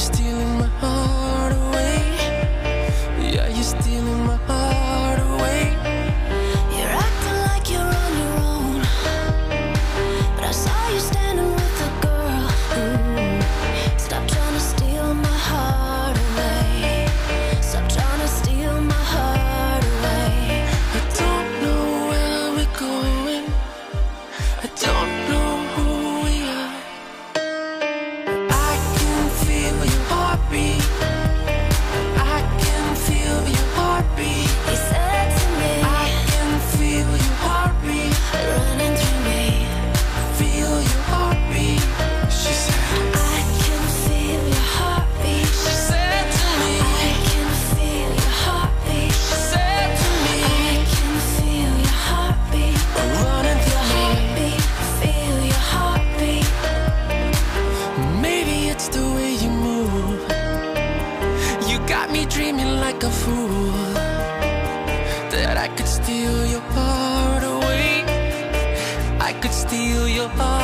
still it's the way you move. You got me dreaming like a fool. That I could steal your heart away. I could steal your heart.